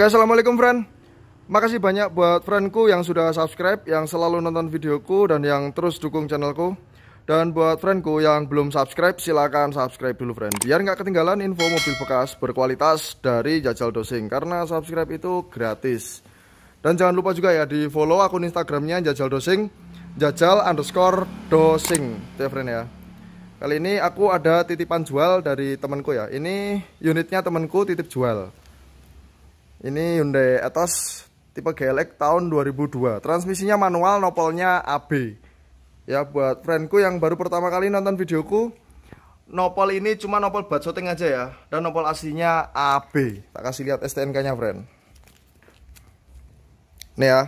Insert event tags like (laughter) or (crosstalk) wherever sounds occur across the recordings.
Oke assalamualaikum friend. Makasih banyak buat friendku yang sudah subscribe Yang selalu nonton videoku dan yang terus dukung channelku. Dan buat friendku yang belum subscribe silahkan subscribe dulu friend. Biar nggak ketinggalan info mobil bekas berkualitas dari Jajal Dosing Karena subscribe itu gratis. Dan jangan lupa juga ya di follow akun instagramnya Jajal Dosing Jajal underscore Dosing. Ya friend ya. Kali ini aku ada titipan jual dari temanku ya. Ini unitnya temanku titip jual ini Hyundai Ethos tipe GLX tahun 2002. Transmisinya manual, nopolnya AB. Ya buat friendku yang baru pertama kali nonton videoku, nopol ini cuma nopol buat syuting aja ya. Dan nopol aslinya AB. Tak kasih lihat STNK-nya, friend. Nih ya,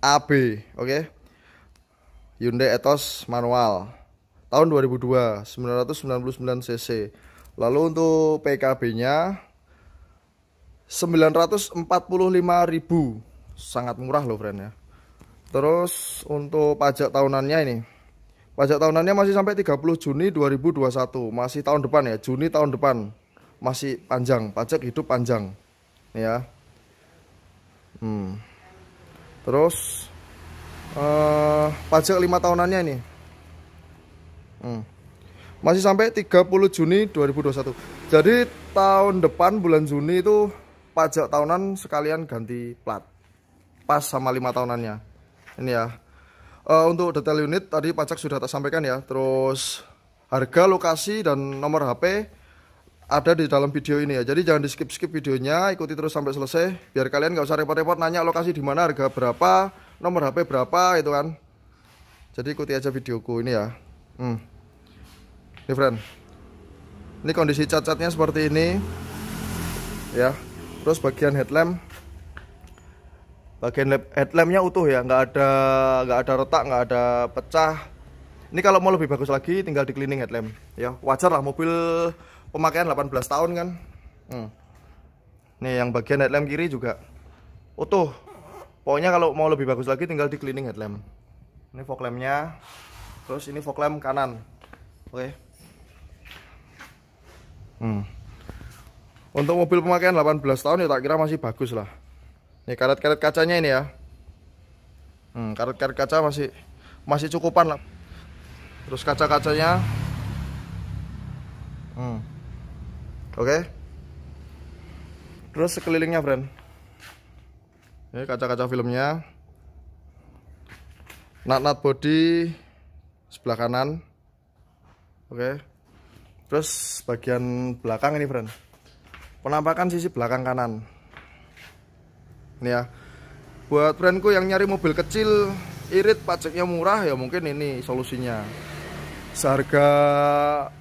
AB, oke. Okay? Hyundai Ethos manual tahun 2002, 999 cc. Lalu untuk PKB-nya 945.000 sangat murah loh friend ya. Terus untuk pajak tahunannya ini. Pajak tahunannya masih sampai 30 Juni 2021 masih tahun depan ya Juni tahun depan. Masih panjang pajak hidup panjang ya. Hmm. terus uh, pajak lima tahunannya ini. Hmm. masih sampai 30 Juni 2021 jadi tahun depan bulan Juni itu pajak tahunan sekalian ganti plat. Pas sama lima tahunannya. Ini ya. Uh, untuk detail unit tadi pajak sudah tak sampaikan ya. Terus harga lokasi dan nomor HP ada di dalam video ini ya. Jadi jangan di skip skip videonya ikuti terus sampai selesai. Biar kalian nggak usah repot-repot nanya lokasi di mana harga berapa nomor HP berapa itu kan. Jadi ikuti aja videoku ini ya. Hmm. ini friend. Ini kondisi cat-catnya seperti ini. Ya terus bagian headlamp. Bagian headlampnya utuh ya nggak ada nggak ada retak nggak ada pecah. Ini kalau mau lebih bagus lagi tinggal di cleaning headlamp. Ya wajar lah mobil pemakaian 18 tahun kan. Hmm. nih yang bagian headlamp kiri juga utuh. Pokoknya kalau mau lebih bagus lagi tinggal di cleaning headlamp. Ini fog lampnya. Terus ini fog lamp kanan. Oke. Okay. hmm. Untuk mobil pemakaian 18 tahun ya tak kira masih bagus lah. Ini karet-karet kacanya ini ya. Hmm, karet-karet kaca masih masih cukupan lah. Terus kaca-kacanya. Hmm. Oke. Okay. Terus sekelilingnya, friend. Ini kaca-kaca filmnya. Nat-nat body sebelah kanan. Oke. Okay. Terus bagian belakang ini, friend penampakan sisi belakang kanan. Ini ya. Buat friendku yang nyari mobil kecil irit pajaknya murah ya mungkin ini solusinya. Seharga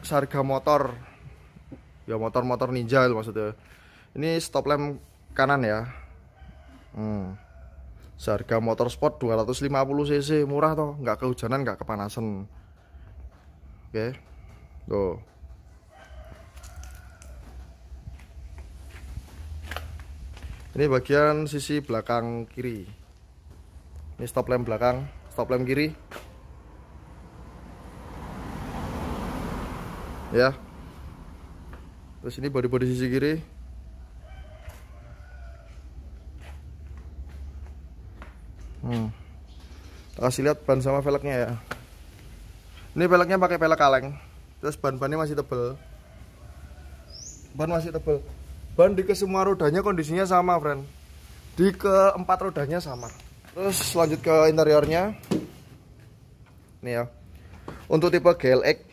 seharga motor. Ya motor-motor ninja maksudnya. Ini stop lamp kanan ya. Hmm. seharga motor sport 250 cc murah toh. Nggak kehujanan nggak kepanasan. Oke. Okay. tuh ini bagian sisi belakang kiri. Ini stop lamp belakang stop lamp kiri. Ya. Terus ini body-body sisi kiri. Hmm. kasih lihat ban sama velgnya ya. Ini velgnya pakai velg kaleng. Terus ban-bannya masih tebel. Ban masih tebel ban di ke semua rodanya kondisinya sama friend. Di keempat rodanya sama. Terus lanjut ke interiornya. Nih ya. Untuk tipe GLX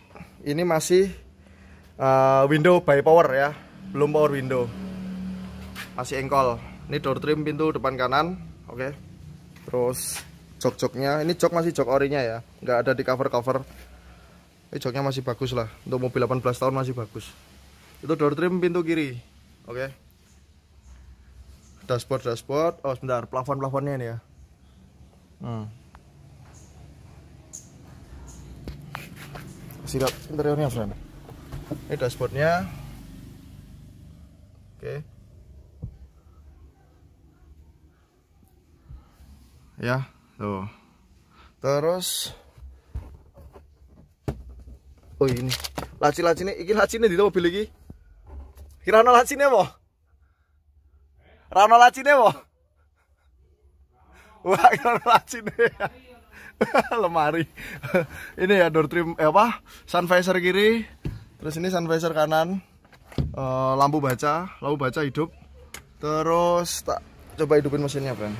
ini masih uh, window by power ya. Belum power window. Masih engkol. Ini door trim pintu depan kanan. Oke. Okay. terus jok-joknya ini jok masih jok orinya ya. Nggak ada di cover-cover. Ini joknya masih bagus lah. Untuk mobil 18 tahun masih bagus. Itu door trim pintu kiri Oke. Okay. Dashboard dashboard. Oh, sebentar, plafon-plafonnya ini ya. Hmm. Lihat interiornya, friend. Ini dashboardnya. Oke. Okay. Ya, tuh. Terus Oh ini laci-laci ini, ini laci ini di mobil lagi. Kira ana lacine apa? Rano lacine wo. Wah, rano lacine. (laughs) Lemari. ini ya door trim eh apa? Sun visor kiri. Terus ini sun visor kanan. Uh, lampu baca, lampu baca hidup. Terus tak coba hidupin mesinnya, Bang.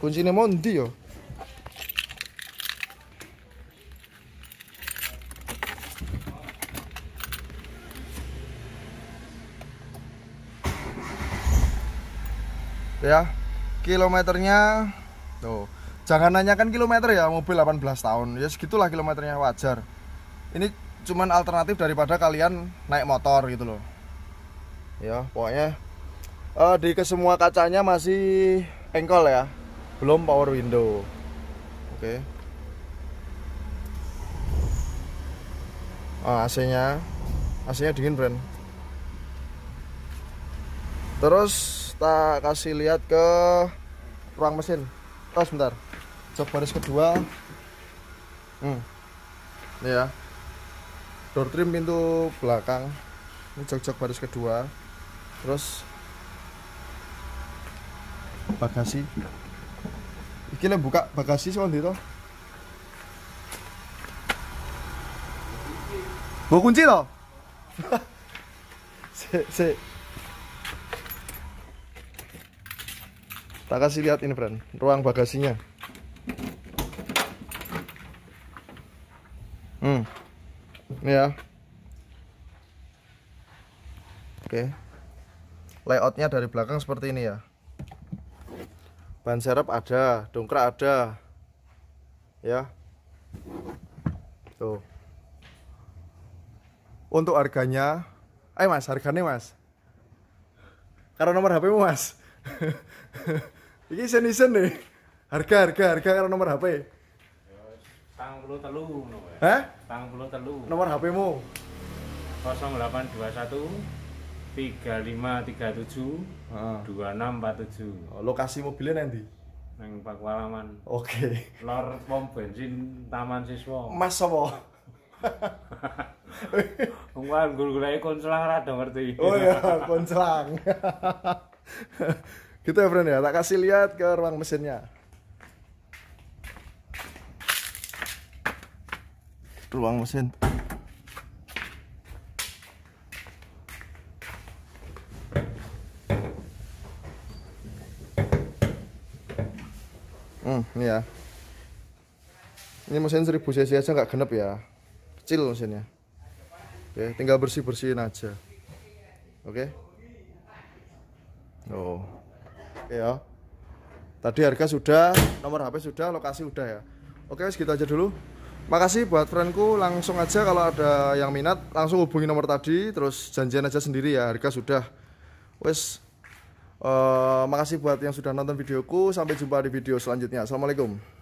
Kuncinya mau ndi yo? Ya kilometernya tuh jangan nanyakan kilometer ya mobil 18 tahun. Ya segitulah kilometernya wajar. Ini cuman alternatif daripada kalian naik motor gitu loh. Ya pokoknya uh, di kesemua kacanya masih engkol ya belum power window. Oke. Okay. ah, AC nya AC nya dingin brand terus kita kasih lihat ke ruang mesin. Oh sebentar. Jok baris kedua. Hmm. ini ya. Door trim pintu belakang. Ini jok-jok baris kedua. Terus bagasi. Ini buka bagasi soal itu bawa kunci loh (laughs) si, si. Tak kasih lihat ini, friend, ruang bagasinya. Hmm. Ini ya. Oke. Layoutnya dari belakang seperti ini ya. Ban serep ada, dongkrak ada. Ya. Tuh. Untuk harganya, ayo mas, harganya mas. Karena nomor HP mas. (laughs) Iki sen-sen nih. Harga harga harga karo nomor HP. Tang puluh telu Hah? Tang puluh telu. Nomor HP-mu? 0821 3537 Heeh. 2647 Oh, lokasi mobilnya nanti. nang Pakualaman. Oke. Lor pom bensin Taman Siswa. Mas apa? (laughs) Wong gul-gulake konselang rada ngerti. Oh ya, koncelang. (laughs) gitu ya friend ya, tak kasih lihat ke ruang mesinnya. Ruang mesin. Hmm, ini ya. Ini mesin 1000 cc aja nggak genep ya. Kecil mesinnya. Oke, tinggal bersih-bersihin aja. Oke. Oh. Oke ya. Tadi harga sudah, nomor HP sudah, lokasi sudah ya. Oke, segitu aja dulu. Makasih buat friendku, langsung aja kalau ada yang minat langsung hubungi nomor tadi, terus janjian aja sendiri ya, harga sudah. Wes, uh, makasih buat yang sudah nonton videoku, sampai jumpa di video selanjutnya. Assalamualaikum.